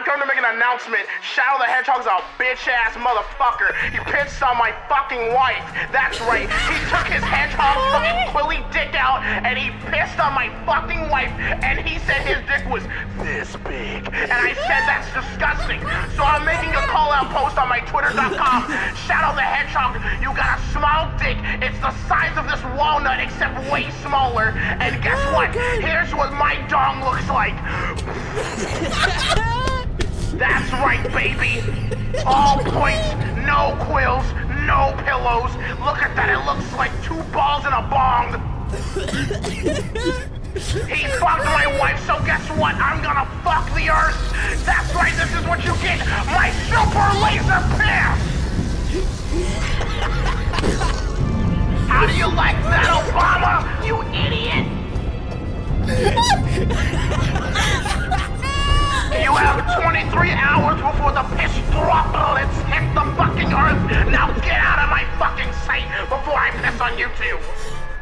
come to make an announcement. Shadow the Hedgehog's a bitch ass motherfucker. He pissed on my fucking wife. That's right. He took his hedgehog fucking quilly dick out and he pissed on my fucking wife and he said his dick was this big. And I said that's disgusting. So I'm making a call out post on my twitter.com. Shadow the Hedgehog, you got a small dick. It's the size of this walnut except way smaller. And guess oh, what? Here's what my dong looks like. That's right, baby. All points, no quills, no pillows. Look at that, it looks like two balls in a bong. He fucked my wife, so guess what? I'm gonna fuck the earth. That's right, this is what you get. My super laser piss. The piss droplets hit the fucking earth. Now get out of my fucking sight before I piss on you too.